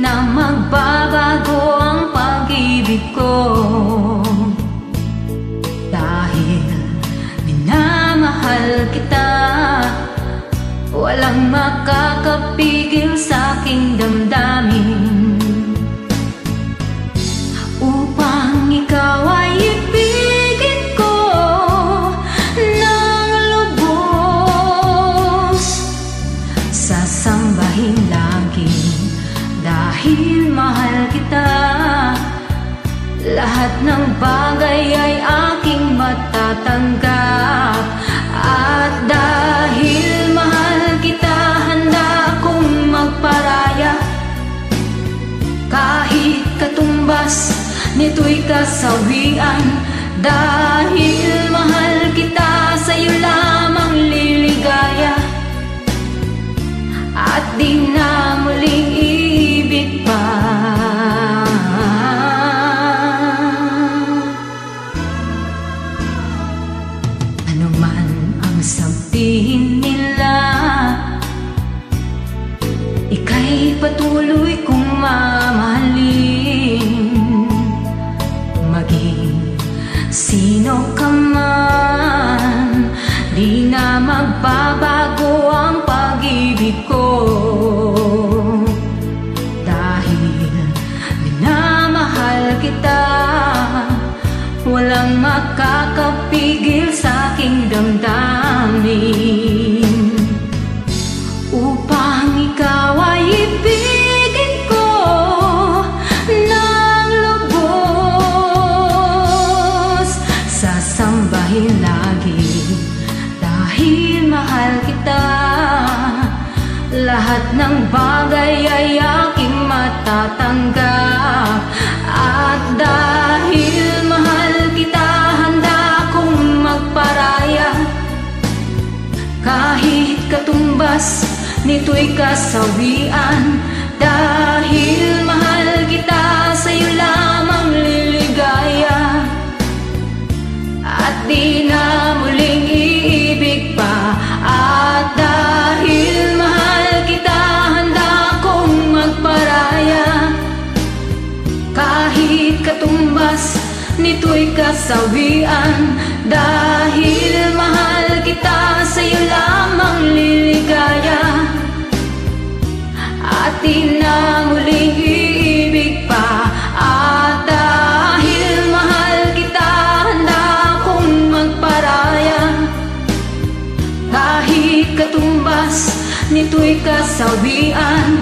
na magbabago ang pag-ibig ko. Dahil minamahal kita Walang makakapigil sa aking damdamin kita. Lahat ng bagay ay aking matatanggap. At dahil mahal kita handa akong magparaya. Kahit katumbas nito'y kasawian. Dahil mahal kita sa'yo lamang liligaya. At di na magbabago ang pag-ibig ko. Dahil minamahal kita Walang makakapigil sa aking damdamin mahal kita. Lahat ng bagay ay aking matatanggap. At dahil mahal kita handa akong magparaya. Kahit katumbas nito'y kasawian. Dahil mahal kita sa'yo lamang liligaya. At di nito'y kasawian. Dahil mahal kita sa'yo lamang liligaya At di na muling iibig pa. At dahil mahal kita handa akong magparaya. Kahit katumbas nito'y kasawian